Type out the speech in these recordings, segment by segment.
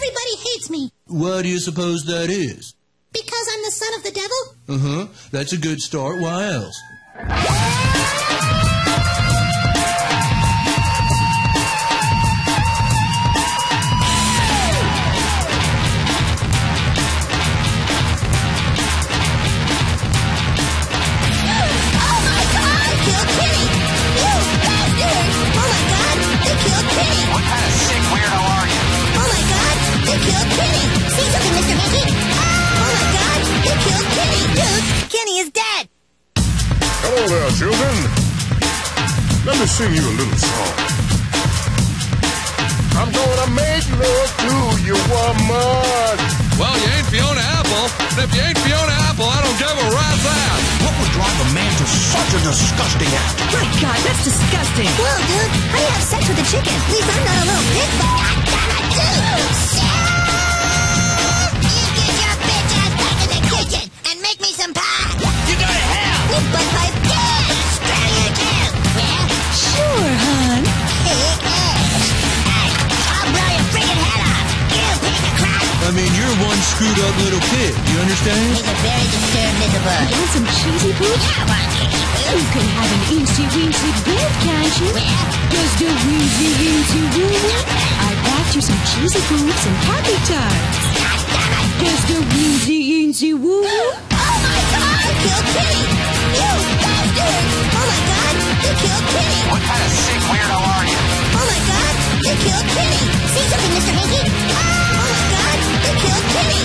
Everybody hates me Why do you suppose that is? because I'm the son of the devil. Uh huh. That's a good start. Why else? Hello there, children. Let me sing you a little song. I'm gonna make love to you, woman. Well, you ain't Fiona Apple. And if you ain't Fiona Apple, I don't give a rat's ass. What would drive a man to such a disgusting act? My God, that's disgusting. Whoa, dude! How do you have sex with a chicken? At least I'm not a little pig, but I gotta do! Screwed up little kid. You understand? He's a very disturbed little boy. You want some Cheesy Poofs? Yeah, I want kitty You can have an eensy weensy bit, can't you? Where? Just a weensy weensy woo. I bought you some Cheesy Poofs and happy times. God damn it! Just a weensy weensy woo. Oh my god! Kill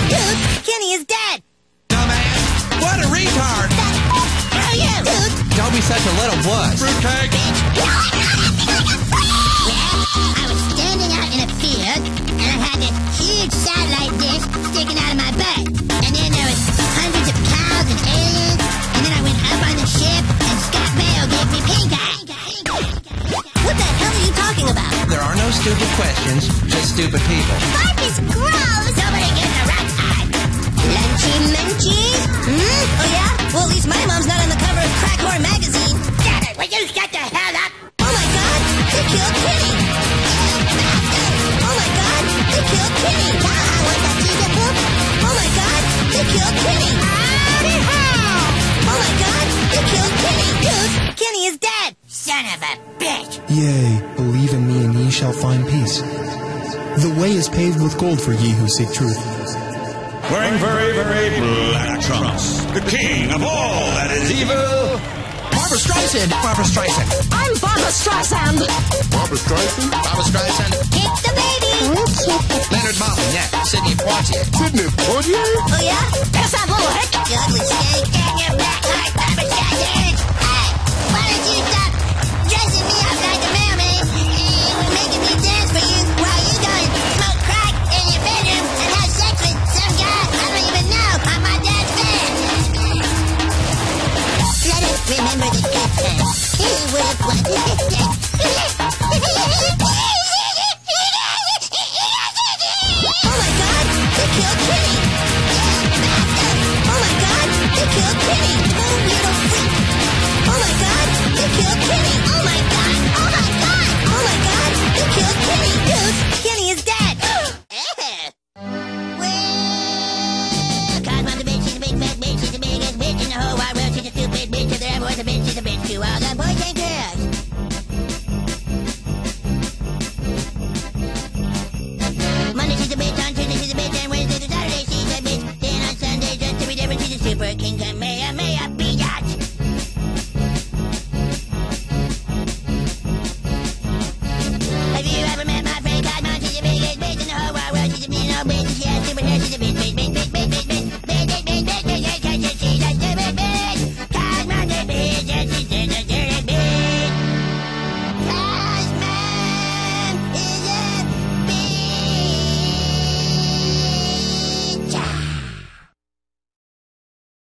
killed Dude, Kenny is dead! Dumbass. What a retard. Hell yeah! Dude! Don't be such a little wuss. Fruitcake. Well, I was standing out in a field, and I had this huge satellite dish sticking out of my butt. And then there was hundreds of cows and aliens, and then I went up on the ship, and Scott Baio gave me pink eye. What the hell are you talking about? There are no stupid questions, just stupid people. Life is gross! Lunchy munchies? Hmm? Oh yeah? Well, at least my mom's not on the cover of Crack Whore magazine. Damn it! Will you shut the hell up? Oh my god! They killed Kitty! Oh my god! They killed Kitty! Ah, want that cheesy poop? Oh my god! They killed Kitty! Oh my god! They killed Kitty! Dude, Kenny is dead! Son of a bitch! Yea, believe in me and ye shall find peace. The way is paved with gold for ye who seek truth. Wearing very, very black trunks. The king of all that is evil. Barbra Streisand. Barbra Streisand. I'm Barbra Streisand. Barbra Streisand? Barbra Streisand. Kick the baby! Leonard Maltin. Yeah. Sidney Poitier. Sidney Poitier? Oh yeah? Pass that little hick. You ugly snake. Get your back